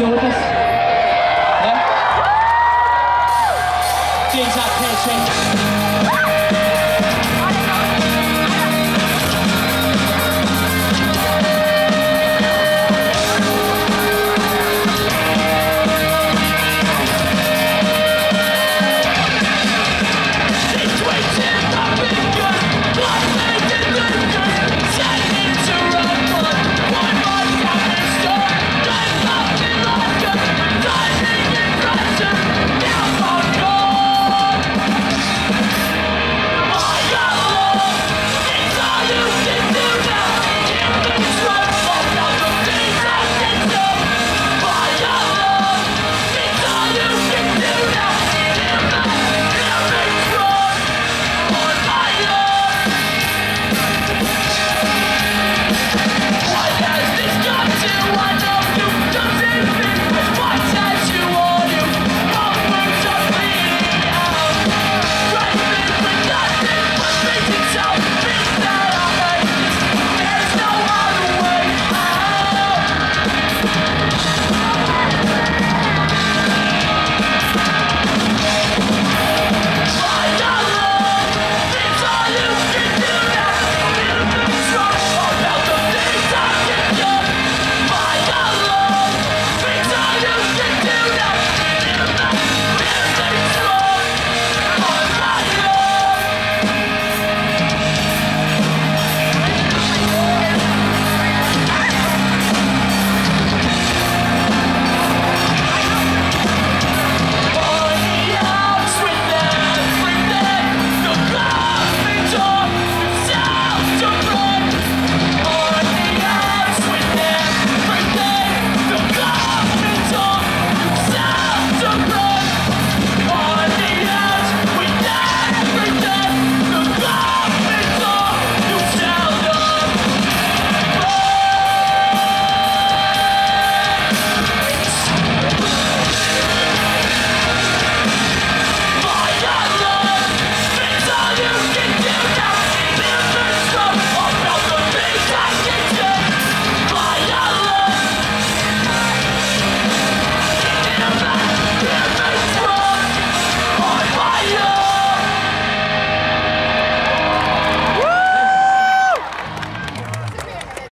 still with us? Yeah? Things I can't change.